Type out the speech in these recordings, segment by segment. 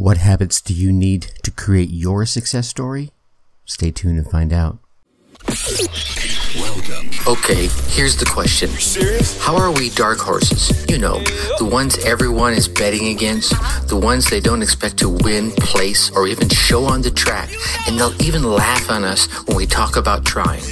What habits do you need to create your success story? Stay tuned and find out. Welcome. Okay, here's the question. Serious? How are we dark horses? You know, the ones everyone is betting against, the ones they don't expect to win, place, or even show on the track, and they'll even laugh on us when we talk about trying.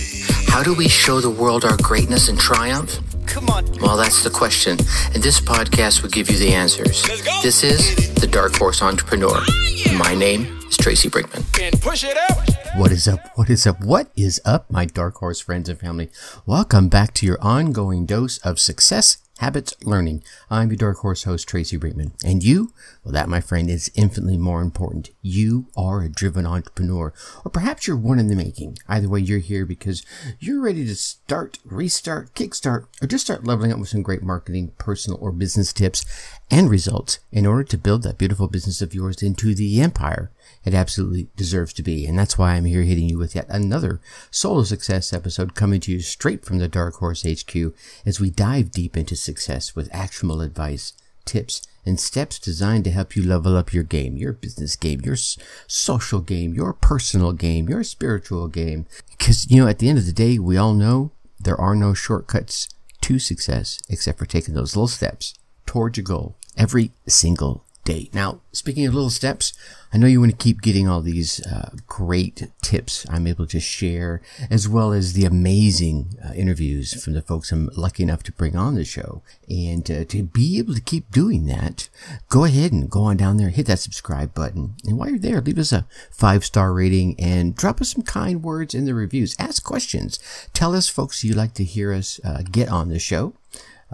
How do we show the world our greatness and triumph? Come on. Well, that's the question, and this podcast will give you the answers. This is The Dark Horse Entrepreneur. Ah, my name is Tracy Brinkman. And push it out. What is up? What is up? What is up, my dark horse friends and family? Welcome back to your ongoing dose of success habits learning. I'm your dark horse host, Tracy Brinkman. And you, well, that, my friend, is infinitely more important. You are a driven entrepreneur, or perhaps you're one in the making. Either way, you're here because you're ready to start, restart, kickstart, or just start leveling up with some great marketing, personal, or business tips and results in order to build that beautiful business of yours into the empire it absolutely deserves to be. And that's why I'm here hitting you with yet another solo success episode coming to you straight from the Dark Horse HQ as we dive deep into success with actionable advice, tips, and steps designed to help you level up your game, your business game, your social game, your personal game, your spiritual game. Because, you know, at the end of the day, we all know there are no shortcuts to success except for taking those little steps towards your goal every single day. Now, speaking of little steps, I know you want to keep getting all these uh, great tips I'm able to share, as well as the amazing uh, interviews from the folks I'm lucky enough to bring on the show. And uh, to be able to keep doing that, go ahead and go on down there, hit that subscribe button. And while you're there, leave us a five star rating and drop us some kind words in the reviews. Ask questions. Tell us, folks, you'd like to hear us uh, get on the show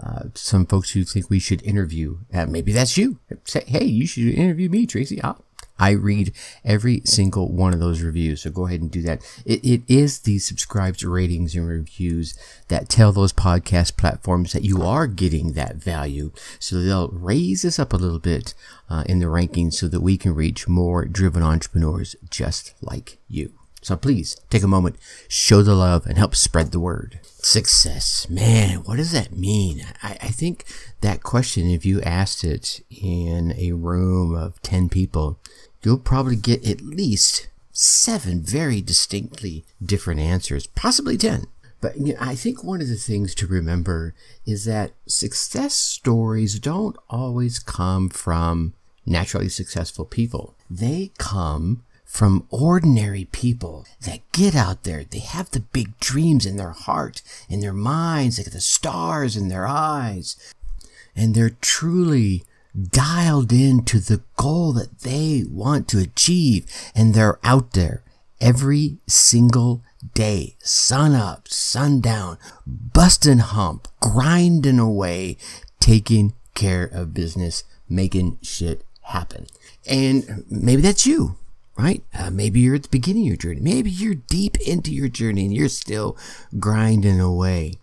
uh, some folks who think we should interview. Uh, maybe that's you. Say, hey, you should interview me, Tracy. I'll, I read every single one of those reviews, so go ahead and do that. It, it is the subscribed ratings and reviews that tell those podcast platforms that you are getting that value. So they'll raise us up a little bit uh, in the rankings so that we can reach more driven entrepreneurs just like you. So please take a moment, show the love, and help spread the word. Success. Man, what does that mean? I, I think that question, if you asked it in a room of 10 people, you'll probably get at least seven very distinctly different answers, possibly 10. But you know, I think one of the things to remember is that success stories don't always come from naturally successful people. They come from ordinary people that get out there. They have the big dreams in their heart, in their minds. They got the stars in their eyes. And they're truly dialed into the goal that they want to achieve. And they're out there every single day, sun up, sun down, busting hump, grinding away, taking care of business, making shit happen. And maybe that's you right? Uh, maybe you're at the beginning of your journey. Maybe you're deep into your journey and you're still grinding away.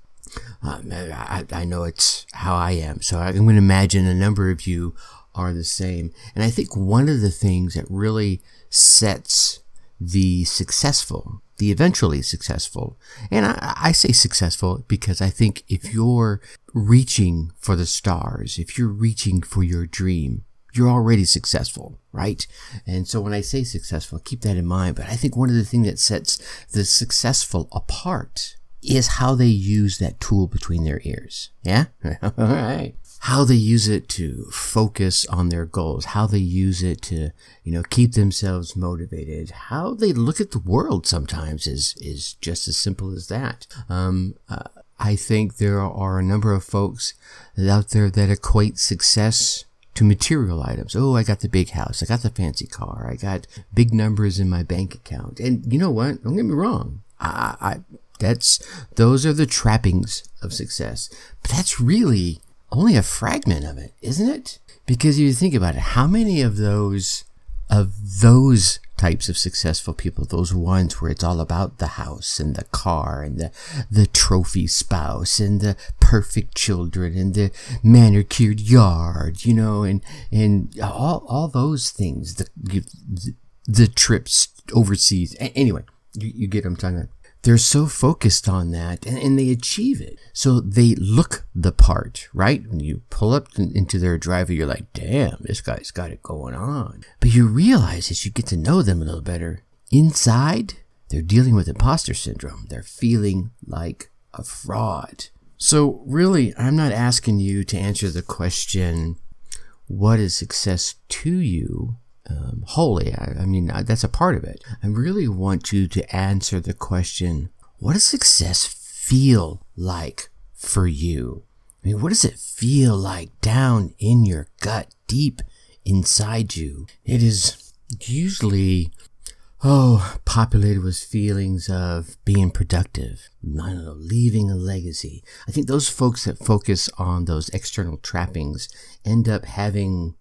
Um, I, I know it's how I am. So I'm going to imagine a number of you are the same. And I think one of the things that really sets the successful, the eventually successful, and I, I say successful because I think if you're reaching for the stars, if you're reaching for your dream, you're already successful, right? And so when I say successful, keep that in mind. But I think one of the things that sets the successful apart is how they use that tool between their ears. Yeah? All right. How they use it to focus on their goals, how they use it to, you know, keep themselves motivated, how they look at the world sometimes is, is just as simple as that. Um, uh, I think there are a number of folks out there that equate success to material items. Oh, I got the big house. I got the fancy car. I got big numbers in my bank account. And you know what? Don't get me wrong. I, I that's those are the trappings of success. But that's really only a fragment of it, isn't it? Because if you think about it, how many of those of those types of successful people, those ones where it's all about the house and the car and the, the trophy spouse and the perfect children and the manicured yard, you know, and, and all, all those things, the, the, the trips overseas. A- anyway, you, you get what I'm talking about. They're so focused on that and, and they achieve it. So they look the part, right? When you pull up into their driveway, you're like, damn, this guy's got it going on. But you realize as you get to know them a little better, inside, they're dealing with imposter syndrome. They're feeling like a fraud. So really, I'm not asking you to answer the question, what is success to you? Um. I, I mean, that's a part of it. I really want you to answer the question what does success feel like for you? I mean, what does it feel like down in your gut, deep inside you? It is usually, oh, populated with feelings of being productive. I don't know, leaving a legacy. I think those folks that focus on those external trappings end up having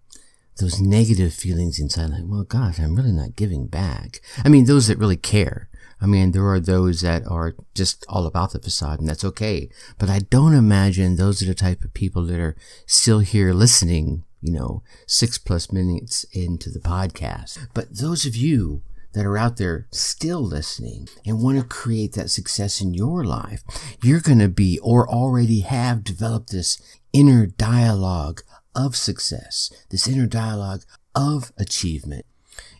those negative feelings inside, like, well, gosh, I'm really not giving back. I mean, those that really care. I mean, there are those that are just all about the facade, and that's okay. But I don't imagine those are the type of people that are still here listening, you know, six plus minutes into the podcast. But those of you that are out there still listening and want to create that success in your life, you're going to be or already have developed this inner dialogue of success, this inner dialogue of achievement.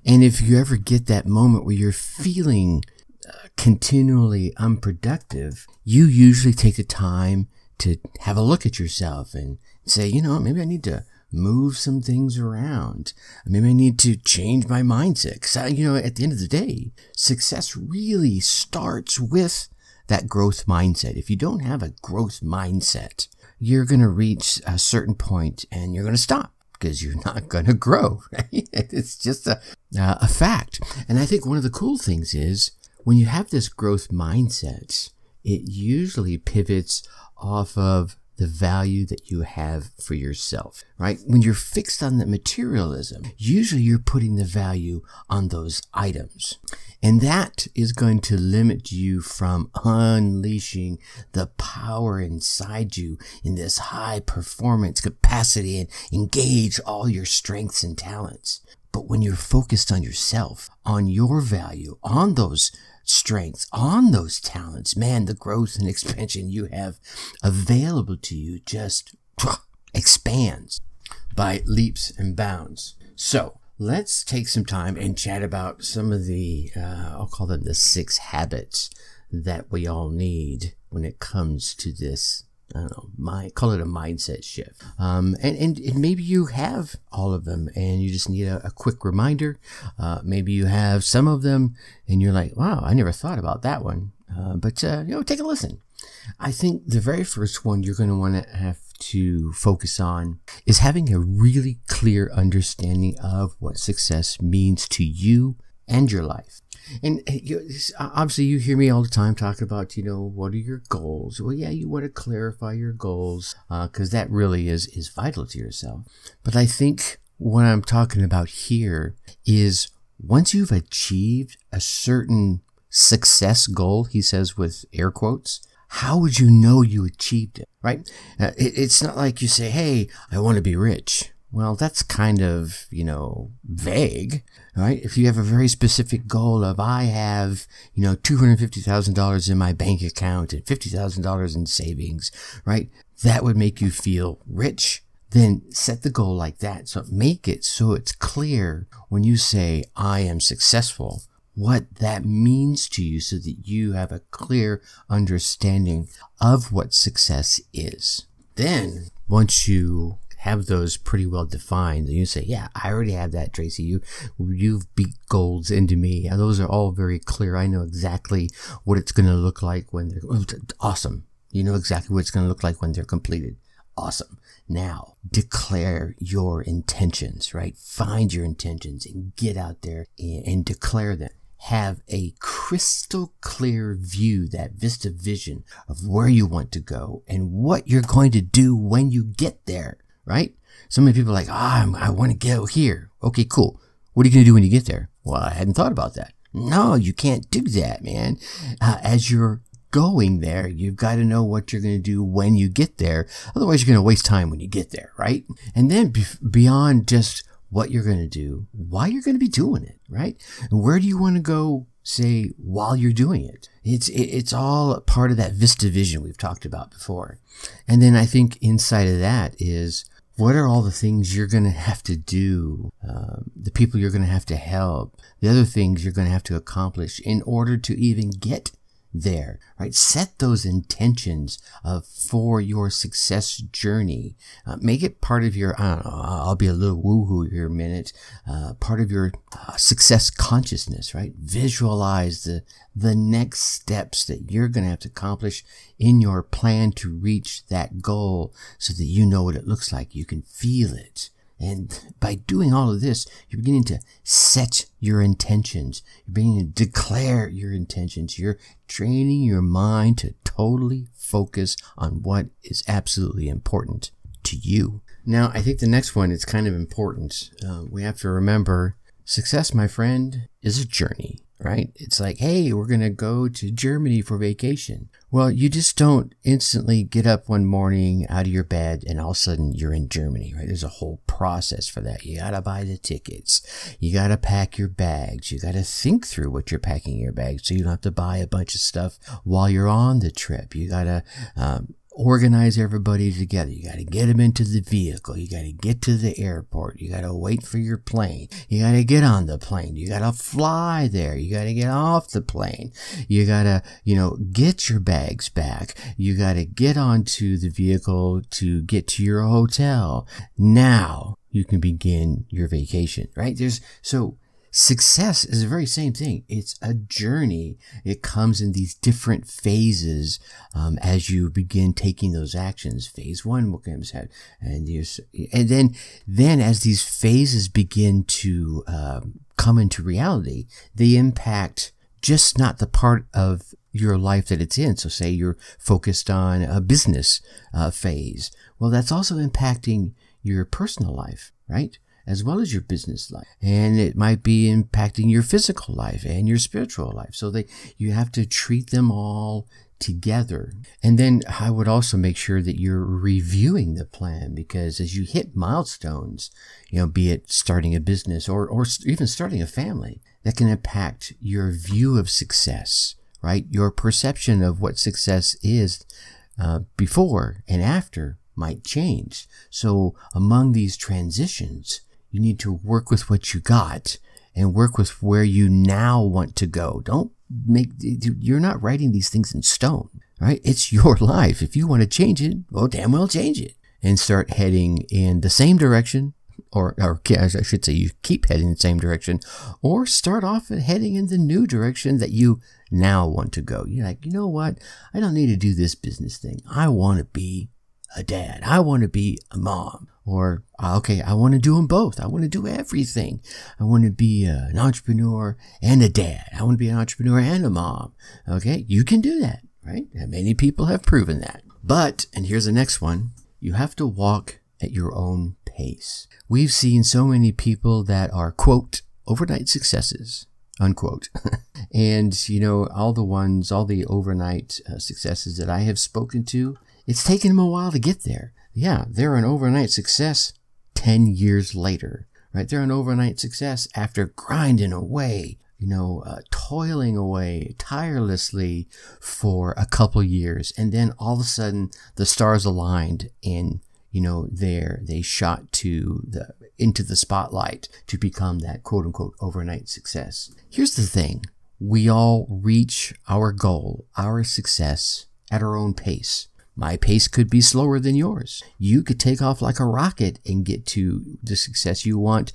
And if you ever get that moment where you're feeling uh, continually unproductive, you usually take the time to have a look at yourself and say, you know, maybe I need to move some things around. Maybe I need to change my mindset. Because, you know, at the end of the day, success really starts with that growth mindset. If you don't have a growth mindset, you're going to reach a certain point and you're going to stop because you're not going to grow. Right? It's just a, uh, a fact. And I think one of the cool things is when you have this growth mindset, it usually pivots off of the value that you have for yourself, right? When you're fixed on the materialism, usually you're putting the value on those items. And that is going to limit you from unleashing the power inside you in this high performance capacity and engage all your strengths and talents. But when you're focused on yourself, on your value, on those strengths, on those talents, man, the growth and expansion you have available to you just expands by leaps and bounds. So let's take some time and chat about some of the, uh, I'll call them the six habits that we all need when it comes to this. I don't know, my, call it a mindset shift. Um, and, and, and, maybe you have all of them and you just need a, a quick reminder. Uh, maybe you have some of them and you're like, wow, I never thought about that one. Uh, but, uh, you know, take a listen. I think the very first one you're going to want to have to focus on is having a really clear understanding of what success means to you and your life. And uh, obviously, you hear me all the time talking about, you know, what are your goals? Well, yeah, you want to clarify your goals because uh, that really is is vital to yourself. But I think what I'm talking about here is once you've achieved a certain success goal, he says with air quotes, how would you know you achieved it, right? Uh, it, it's not like you say, hey, I want to be rich. Well, that's kind of, you know, vague, right? If you have a very specific goal of, I have, you know, $250,000 in my bank account and $50,000 in savings, right? That would make you feel rich. Then set the goal like that. So make it so it's clear when you say, I am successful what that means to you so that you have a clear understanding of what success is. Then, once you have those pretty well defined, and you say, "Yeah, I already have that, Tracy. You, you've beat goals into me. Those are all very clear. I know exactly what it's going to look like when they're oh, awesome. You know exactly what it's going to look like when they're completed. Awesome. Now, declare your intentions, right? Find your intentions and get out there and, and declare them have a crystal clear view, that vista vision of where you want to go and what you're going to do when you get there, right? So many people are like, ah, oh, I want to go here. Okay, cool. What are you going to do when you get there? Well, I hadn't thought about that. No, you can't do that, man. Uh, as you're going there, you've got to know what you're going to do when you get there. Otherwise, you're going to waste time when you get there, right? And then be- beyond just what you're going to do, why you're going to be doing it, right? Where do you want to go say while you're doing it. It's it's all part of that Vista vision we've talked about before. And then I think inside of that is what are all the things you're going to have to do, um, the people you're going to have to help, the other things you're going to have to accomplish in order to even get there, right? Set those intentions of for your success journey. Uh, make it part of your, I know, I'll be a little woohoo here a minute, uh, part of your uh, success consciousness, right? Visualize the, the next steps that you're going to have to accomplish in your plan to reach that goal so that you know what it looks like. You can feel it. And by doing all of this, you're beginning to set your intentions. You're beginning to declare your intentions. You're training your mind to totally focus on what is absolutely important to you. Now, I think the next one is kind of important. Uh, we have to remember success, my friend, is a journey right? It's like, hey, we're going to go to Germany for vacation. Well, you just don't instantly get up one morning out of your bed and all of a sudden you're in Germany, right? There's a whole process for that. You got to buy the tickets. You got to pack your bags. You got to think through what you're packing your bags so you don't have to buy a bunch of stuff while you're on the trip. You got to um, organize everybody together. You got to get them into the vehicle. You got to get to the airport. You got to wait for your plane. You got to get on the plane. You got to fly there. You got to get off the plane. You got to, you know, get your bags back. You got to get onto the vehicle to get to your hotel. Now you can begin your vacation, right? There's so Success is the very same thing. It's a journey. It comes in these different phases um, as you begin taking those actions. Phase one will come ahead, and and then then as these phases begin to um, come into reality, they impact just not the part of your life that it's in. So say you're focused on a business uh, phase. Well, that's also impacting your personal life, right? As well as your business life. And it might be impacting your physical life and your spiritual life. So they, you have to treat them all together. And then I would also make sure that you're reviewing the plan because as you hit milestones, you know, be it starting a business or, or even starting a family, that can impact your view of success, right? Your perception of what success is uh, before and after might change. So among these transitions, you need to work with what you got and work with where you now want to go. Don't make, you're not writing these things in stone, right? It's your life. If you want to change it, well, damn well change it and start heading in the same direction or, or I should say you keep heading in the same direction or start off heading in the new direction that you now want to go. You're like, you know what? I don't need to do this business thing. I want to be a dad. I want to be a mom. Or, uh, okay, I want to do them both. I want to do everything. I want to be an entrepreneur and a dad. I want to be an entrepreneur and a mom. Okay, you can do that, right? And many people have proven that. But, and here's the next one, you have to walk at your own pace. We've seen so many people that are, quote, overnight successes, unquote. and, you know, all the ones, all the overnight uh, successes that I have spoken to, it's taken them a while to get there. Yeah, they're an overnight success 10 years later, right? They're an overnight success after grinding away, you know, uh, toiling away tirelessly for a couple years. And then all of a sudden the stars aligned and, you know, there they shot to the, into the spotlight to become that quote unquote overnight success. Here's the thing. We all reach our goal, our success at our own pace. My pace could be slower than yours. You could take off like a rocket and get to the success you want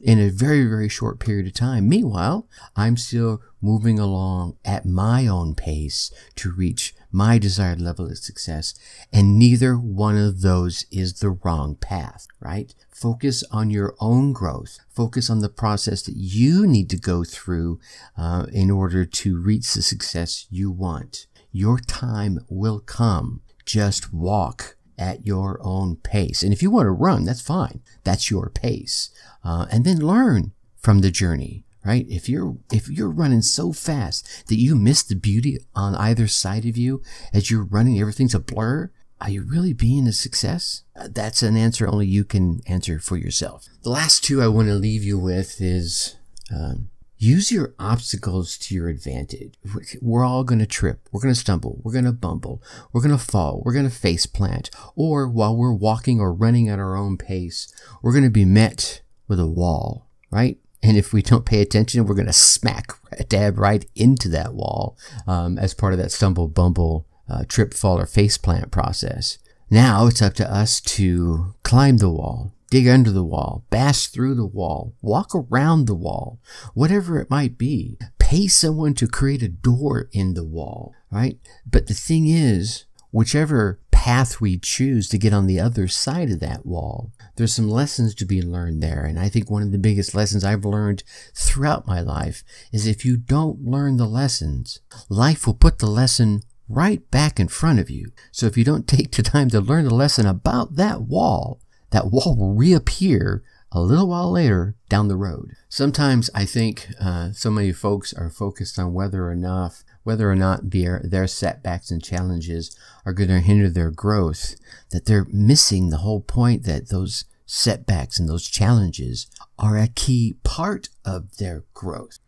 in a very, very short period of time. Meanwhile, I'm still moving along at my own pace to reach my desired level of success. And neither one of those is the wrong path, right? Focus on your own growth. Focus on the process that you need to go through uh, in order to reach the success you want. Your time will come. Just walk at your own pace. And if you want to run, that's fine. That's your pace. Uh, and then learn from the journey, right? If you're, if you're running so fast that you miss the beauty on either side of you as you're running, everything's a blur. Are you really being a success? Uh, that's an answer only you can answer for yourself. The last two I want to leave you with is, um, use your obstacles to your advantage. We're all going to trip. We're going to stumble. We're going to bumble. We're going to fall. We're going to face plant. Or while we're walking or running at our own pace, we're going to be met with a wall, right? And if we don't pay attention, we're going to smack dab right into that wall um, as part of that stumble, bumble, uh, trip, fall, or face plant process. Now it's up to us to climb the wall, dig under the wall, bash through the wall, walk around the wall, whatever it might be. Pay someone to create a door in the wall, right? But the thing is, whichever path we choose to get on the other side of that wall, there's some lessons to be learned there. And I think one of the biggest lessons I've learned throughout my life is if you don't learn the lessons, life will put the lesson right back in front of you. So if you don't take the time to learn the lesson about that wall, that wall will reappear a little while later down the road. Sometimes I think uh, so many folks are focused on whether or not whether or not their their setbacks and challenges are going to hinder their growth, that they're missing the whole point that those setbacks and those challenges are a key part of their growth.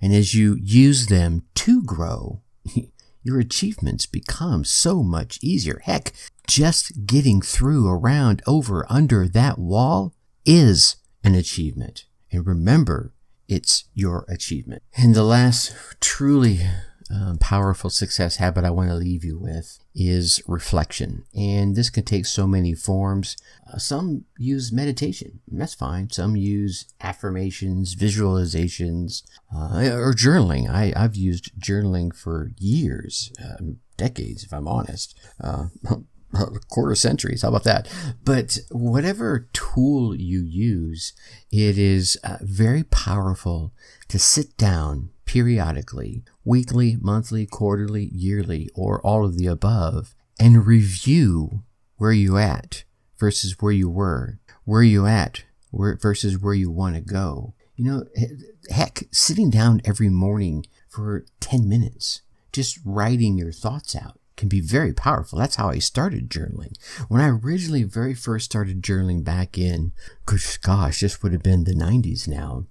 And as you use them to grow, your achievements become so much easier. Heck, just getting through, around, over, under that wall is an achievement. And remember, it's your achievement. And the last truly um, powerful success habit I want to leave you with is reflection. And this can take so many forms. Uh, some use meditation, that's fine. Some use affirmations, visualizations, uh, or journaling. I, I've used journaling for years, uh, decades, if I'm honest. Quarter centuries. How about that? But whatever tool you use, it is uh, very powerful to sit down periodically, weekly, monthly, quarterly, yearly, or all of the above, and review where you at versus where you were, where you at versus where you want to go. You know, heck, sitting down every morning for 10 minutes, just writing your thoughts out can be very powerful. That's how I started journaling. When I originally very first started journaling back in, gosh, gosh this would have been the 90s now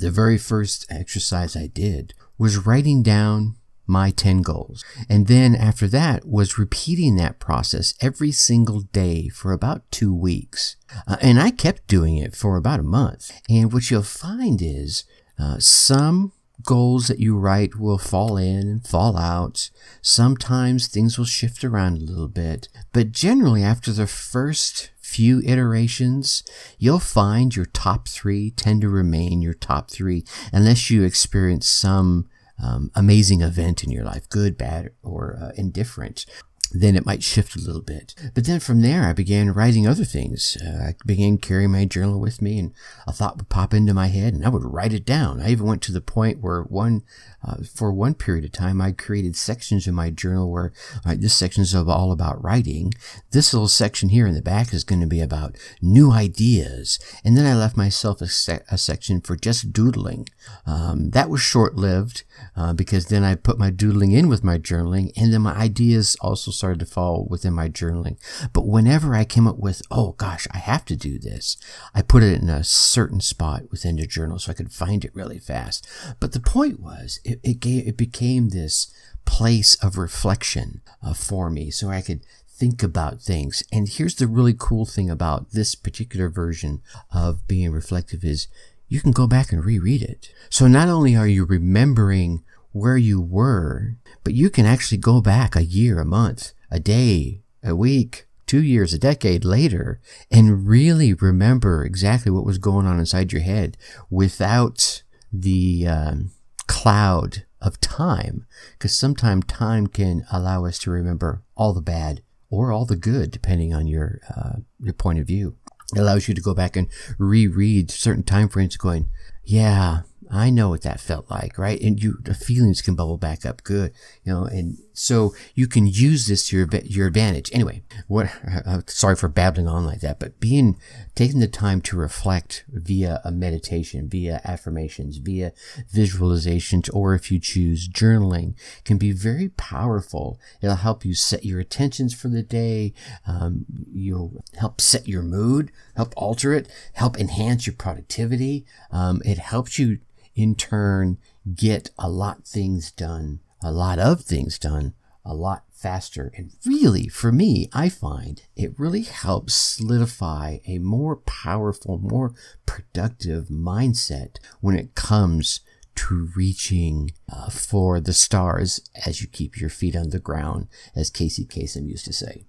the very first exercise I did was writing down my 10 goals. And then after that was repeating that process every single day for about two weeks. Uh, and I kept doing it for about a month. And what you'll find is uh, some goals that you write will fall in and fall out. Sometimes things will shift around a little bit. But generally after the first few iterations, you'll find your top three tend to remain your top three unless you experience some um, amazing event in your life, good, bad, or uh, indifferent then it might shift a little bit. But then from there, I began writing other things. Uh, I began carrying my journal with me, and a thought would pop into my head, and I would write it down. I even went to the point where one, uh, for one period of time, I created sections in my journal where this section is all about writing. This little section here in the back is going to be about new ideas, and then I left myself a, se a section for just doodling. Um, that was short-lived uh, because then I put my doodling in with my journaling, and then my ideas also started to fall within my journaling. But whenever I came up with, oh gosh, I have to do this, I put it in a certain spot within the journal so I could find it really fast. But the point was, it, it, gave, it became this place of reflection uh, for me so I could think about things. And here's the really cool thing about this particular version of being reflective is you can go back and reread it. So not only are you remembering where you were, but you can actually go back a year, a month, a day, a week, two years, a decade later, and really remember exactly what was going on inside your head without the um, cloud of time. Because sometimes time can allow us to remember all the bad or all the good, depending on your uh, your point of view. It allows you to go back and reread certain time frames going, yeah, I know what that felt like, right? And you, the feelings can bubble back up good, you know, and so you can use this to your, your advantage. Anyway, what, uh, sorry for babbling on like that, but being, taking the time to reflect via a meditation, via affirmations, via visualizations, or if you choose journaling can be very powerful. It'll help you set your intentions for the day. Um, you'll help set your mood, help alter it, help enhance your productivity. Um, it helps you in turn get a lot things done, a lot of things done, a lot faster. And really, for me, I find it really helps solidify a more powerful, more productive mindset when it comes to reaching uh, for the stars as you keep your feet on the ground, as Casey Kasem used to say.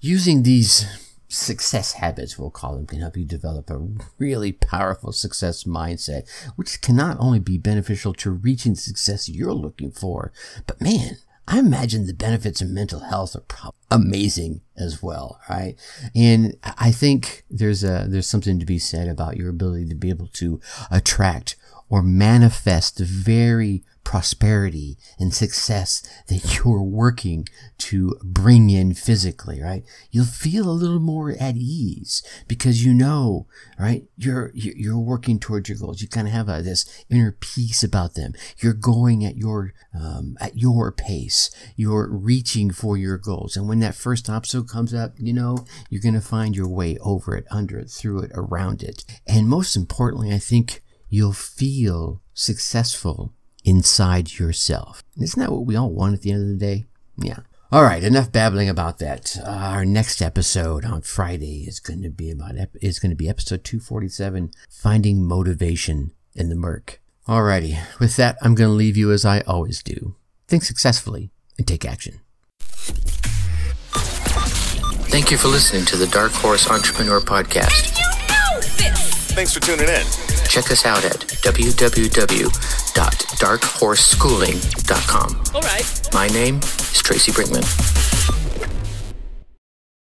Using these success habits, we'll call them, can help you develop a really powerful success mindset, which can not only be beneficial to reaching the success you're looking for, but man, I imagine the benefits of mental health are amazing as well, right? And I think there's a there's something to be said about your ability to be able to attract or manifest the very prosperity and success that you're working to bring in physically, right? You'll feel a little more at ease because you know, right? You're, you're working towards your goals. You kind of have a, this inner peace about them. You're going at your, um, at your pace. You're reaching for your goals. And when that first obstacle comes up, you know, you're going to find your way over it, under it, through it, around it. And most importantly, I think you'll feel successful inside yourself. Isn't that what we all want at the end of the day? Yeah. All right, enough babbling about that. Uh, our next episode on Friday is going to be about is going to be episode 247, finding motivation in the murk. Alrighty, with that, I'm going to leave you as I always do. Think successfully and take action. Thank you for listening to the Dark Horse Entrepreneur Podcast. You know this. Thanks for tuning in. Check us out at www.darkhorseschooling.com. All right. My name is Tracy Brinkman.